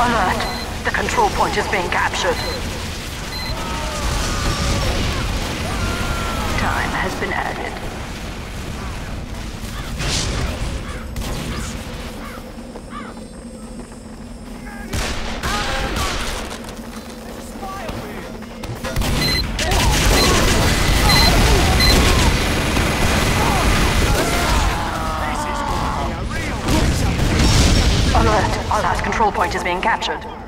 Alert! The control point is being captured. Time has been added. Alert! Our last control point is being captured.